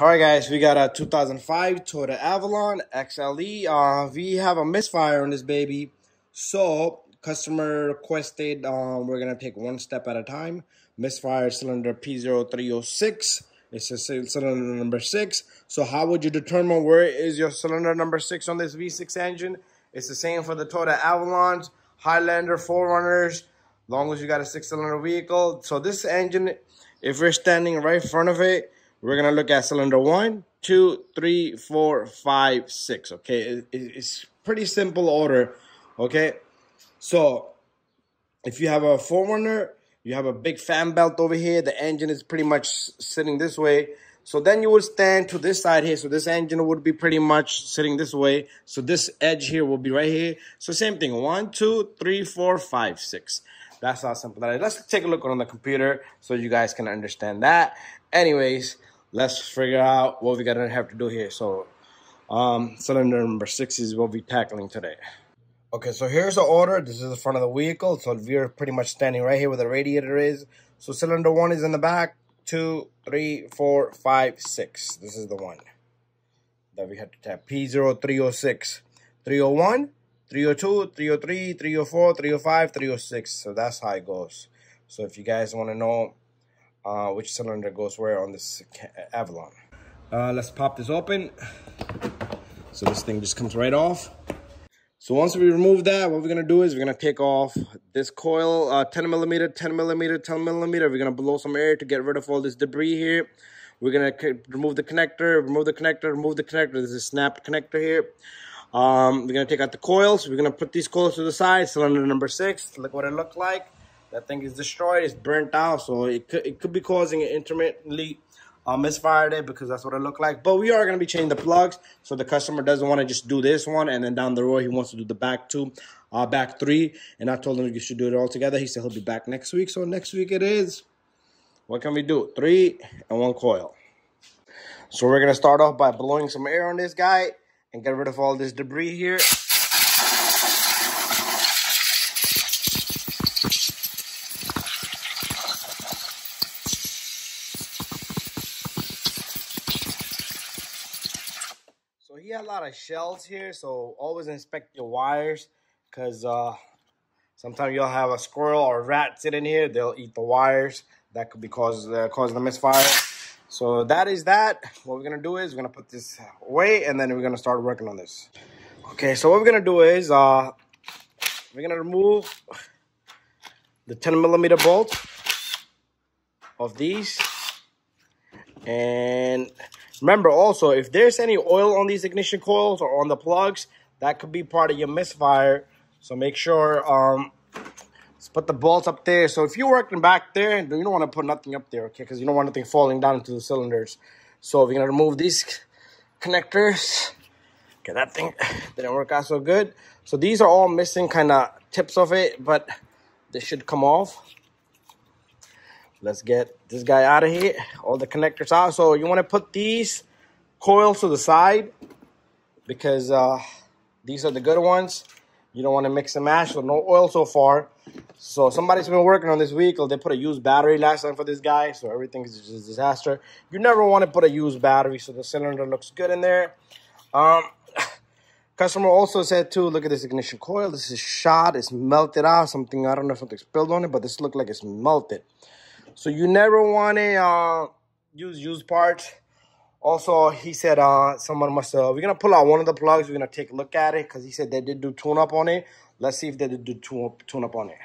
All right, guys, we got a 2005 Toyota Avalon XLE. Uh, we have a misfire on this baby. So, customer requested um, we're to take one step at a time. Misfire cylinder P0306. It's a cylinder number 6. So, how would you determine where is your cylinder number 6 on this V6 engine? It's the same for the Toyota Avalons, Highlander, 4Runners, long as you got a six-cylinder vehicle. So, this engine, if you're standing right in front of it, we're going to look at cylinder one, two, three, four, five, six. Okay, it, it's pretty simple order. Okay, so if you have a 4Runner, you have a big fan belt over here. The engine is pretty much sitting this way. So then you would stand to this side here. So this engine would be pretty much sitting this way. So this edge here will be right here. So same thing. One, two, three, four, five, six. That's how simple that is. Let's take a look on the computer so you guys can understand that. Anyways, let's figure out what we're gonna have to do here. So um, cylinder number six is what we're tackling today. Okay, so here's the order. This is the front of the vehicle. So we're pretty much standing right here where the radiator is. So cylinder one is in the back. Two, three, four, five, six. This is the one that we had to tap. P0306. 301, 302, 303, 304, 305, 306. So that's how it goes. So if you guys want to know uh, which cylinder goes where on this Avalon. Uh, let's pop this open. So this thing just comes right off. So once we remove that, what we're gonna do is we're gonna take off this coil, uh, 10 millimeter, 10 millimeter, 10 millimeter. We're gonna blow some air to get rid of all this debris here. We're gonna remove the connector, remove the connector, remove the connector. There's a snapped connector here. Um, we're gonna take out the coils. We're gonna put these coils to the side. Cylinder number six. Look what it looked like. That thing is destroyed. It's burnt out. So it could, it could be causing an intermittently uh, misfire there because that's what it looked like. But we are going to be changing the plugs. So the customer doesn't want to just do this one. And then down the road, he wants to do the back two, uh, back three. And I told him you should do it all together. He said he'll be back next week. So next week it is. What can we do? Three and one coil. So we're going to start off by blowing some air on this guy and get rid of all this debris here. He had a lot of shells here, so always inspect your wires because uh, sometimes you'll have a squirrel or a rat sitting here. They'll eat the wires. That could be cause, uh, causing the misfire. So that is that. What we're going to do is we're going to put this away and then we're going to start working on this. Okay, so what we're going to do is uh, we're going to remove the 10 millimeter bolt of these and Remember also, if there's any oil on these ignition coils or on the plugs, that could be part of your misfire. So make sure, um, let's put the bolts up there. So if you're working back there, you don't want to put nothing up there, okay? Because you don't want anything falling down into the cylinders. So we're going to remove these connectors. Okay, that thing didn't work out so good. So these are all missing kind of tips of it, but they should come off. Let's get this guy out of here. All the connectors out. So you want to put these coils to the side because uh, these are the good ones. You don't want to mix and match. So no oil so far. So somebody's been working on this vehicle. They put a used battery last time for this guy. So everything is a disaster. You never want to put a used battery. So the cylinder looks good in there. Um, customer also said too, look at this ignition coil. This is shot. It's melted out. Something, I don't know if something spilled on it, but this looked like it's melted. So you never want to uh, use used parts. Also, he said uh, someone must. Uh, we're gonna pull out one of the plugs. We're gonna take a look at it because he said they did do tune up on it. Let's see if they did do tune, up on it.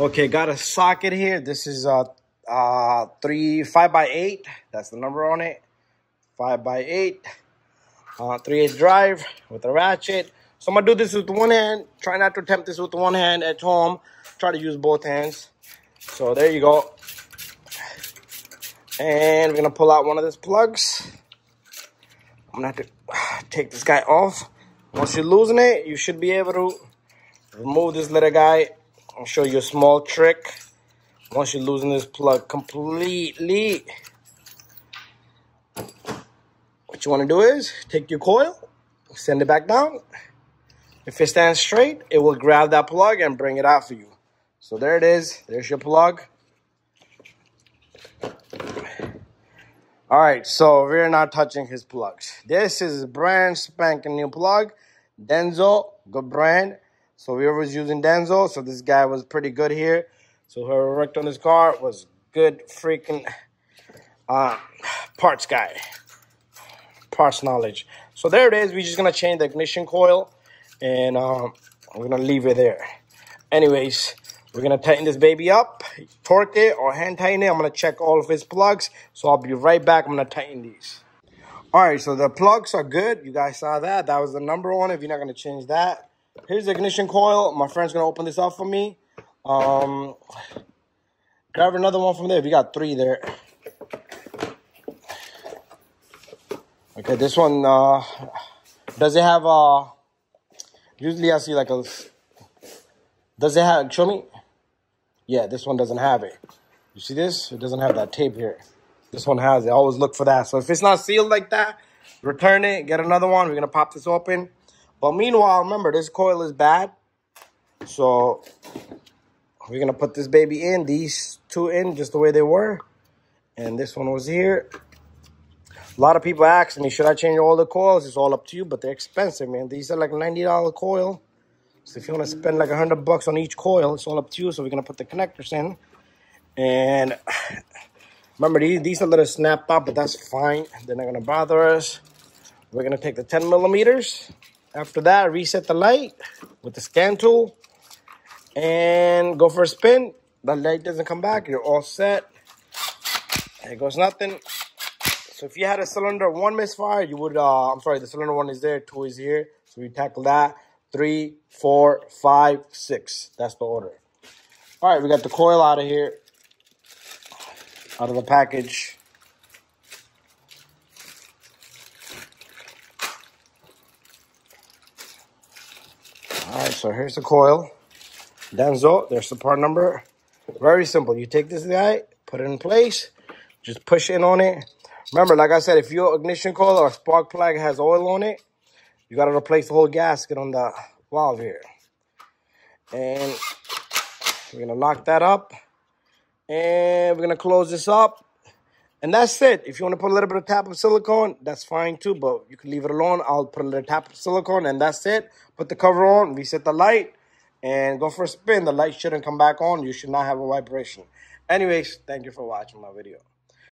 Okay, got a socket here. This is a uh, uh, three five by eight. That's the number on it. Five by eight. Uh, three eight drive with a ratchet. So I'm gonna do this with one hand. Try not to attempt this with one hand at home. Try to use both hands. So there you go. And we're gonna pull out one of these plugs. I'm gonna have to ah, take this guy off. Once you're losing it, you should be able to remove this little guy. I'll show you a small trick. Once you're losing this plug completely, what you wanna do is take your coil, send it back down. If it stands straight, it will grab that plug and bring it out for you. So there it is. There's your plug. All right, so we're not touching his plugs. This is brand spanking new plug. Denso, good brand. So we was using Denso, so this guy was pretty good here. So whoever worked on this car was good freaking uh, parts guy. Parts knowledge. So there it is. We're just going to change the ignition coil. And um, we're going to leave it there. Anyways, we're going to tighten this baby up, torque it or hand tighten it. I'm going to check all of his plugs. So I'll be right back. I'm going to tighten these. All right, so the plugs are good. You guys saw that. That was the number one if you're not going to change that. Here's the ignition coil. My friend's going to open this up for me. Um, grab another one from there. We got three there. Okay, this one, uh, does it have, uh, usually I see like a, does it have, show me? Yeah, this one doesn't have it. You see this? It doesn't have that tape here. This one has it. Always look for that. So if it's not sealed like that, return it, get another one. We're going to pop this open. But meanwhile, remember, this coil is bad. So we're going to put this baby in, these two in just the way they were. And this one was here. A lot of people ask me, should I change all the coils? It's all up to you, but they're expensive, man. These are like $90 coil. So if you want to spend like a hundred bucks on each coil, it's all up to you. So we're gonna put the connectors in. And remember, these, these are a little snapped up, but that's fine. They're not gonna bother us. We're gonna take the 10 millimeters. After that, reset the light with the scan tool and go for a spin. The light doesn't come back, you're all set. There goes nothing. So if you had a cylinder one misfire, you would, uh, I'm sorry, the cylinder one is there, two is here. So we tackle that three, four, five, six. That's the order. All right, we got the coil out of here, out of the package. All right, so here's the coil. Denso, there's the part number. Very simple. You take this guy, put it in place, just push in on it. Remember, like I said, if your ignition coil or spark plug has oil on it, you got to replace the whole gasket on the valve here. And we're going to lock that up. And we're going to close this up. And that's it. If you want to put a little bit of tap of silicone, that's fine too. But you can leave it alone. I'll put a little tap of silicone and that's it. Put the cover on, reset the light, and go for a spin. The light shouldn't come back on. You should not have a vibration. Anyways, thank you for watching my video.